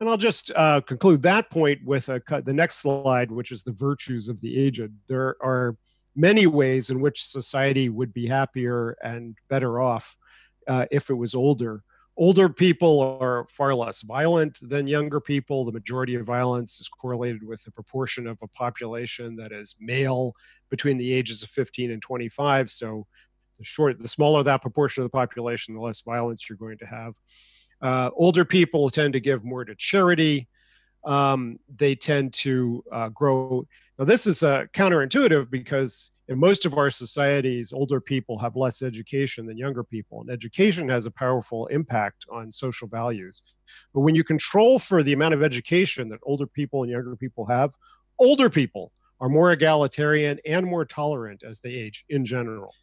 And I'll just uh, conclude that point with a, the next slide, which is the virtues of the aged. There are many ways in which society would be happier and better off uh, if it was older. Older people are far less violent than younger people. The majority of violence is correlated with the proportion of a population that is male between the ages of 15 and 25. So the short, the smaller that proportion of the population, the less violence you're going to have. Uh, older people tend to give more to charity. Um, they tend to uh, grow. Now, this is uh, counterintuitive because in most of our societies, older people have less education than younger people, and education has a powerful impact on social values. But when you control for the amount of education that older people and younger people have, older people are more egalitarian and more tolerant as they age in general.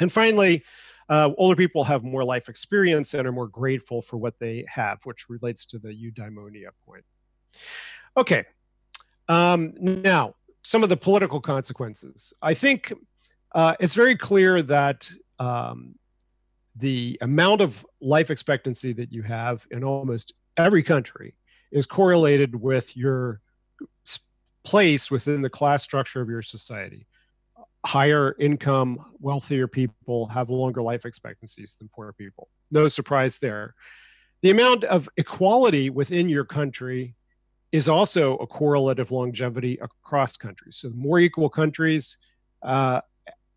And finally, uh, older people have more life experience and are more grateful for what they have, which relates to the eudaimonia point. Okay, um, now some of the political consequences. I think uh, it's very clear that um, the amount of life expectancy that you have in almost every country is correlated with your place within the class structure of your society higher income, wealthier people have longer life expectancies than poor people. No surprise there. The amount of equality within your country is also a correlative longevity across countries. So, more equal countries, uh,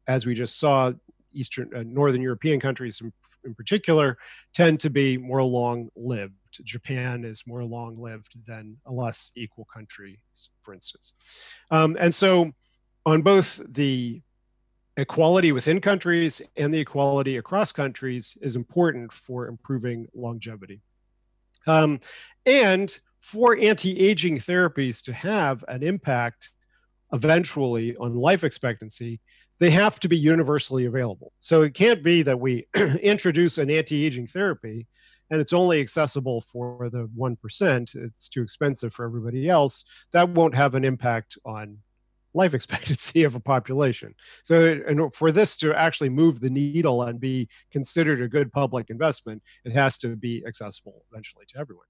as we just saw, Eastern, uh, Northern European countries in, in, particular, tend to be more long lived. Japan is more long lived than a less equal country, for instance. Um, and so, on both the equality within countries and the equality across countries is important for improving longevity. Um, and for anti aging therapies to have an impact eventually on life expectancy, they have to be universally available. So it can't be that we introduce an anti aging therapy and it's only accessible for the 1%, it's too expensive for everybody else. That won't have an impact on life expectancy of a population. So, and for this to actually move the needle and be considered a good public investment, it has to be accessible eventually to everyone.